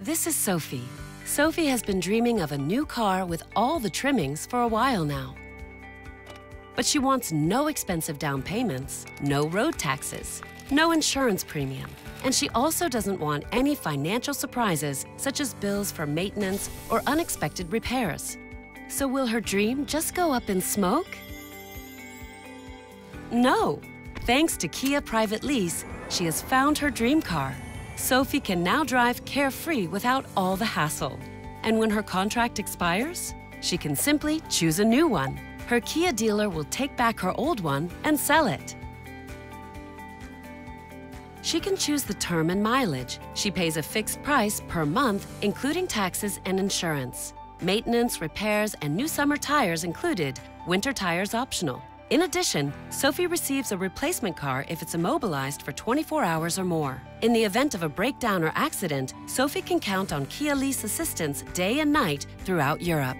This is Sophie. Sophie has been dreaming of a new car with all the trimmings for a while now. But she wants no expensive down payments, no road taxes, no insurance premium, and she also doesn't want any financial surprises such as bills for maintenance or unexpected repairs. So will her dream just go up in smoke? No. Thanks to Kia Private Lease, she has found her dream car. Sophie can now drive carefree without all the hassle. And when her contract expires, she can simply choose a new one. Her Kia dealer will take back her old one and sell it. She can choose the term and mileage. She pays a fixed price per month, including taxes and insurance. Maintenance, repairs, and new summer tires included, winter tires optional. In addition, Sophie receives a replacement car if it's immobilized for 24 hours or more. In the event of a breakdown or accident, Sophie can count on Kia Lease assistance day and night throughout Europe.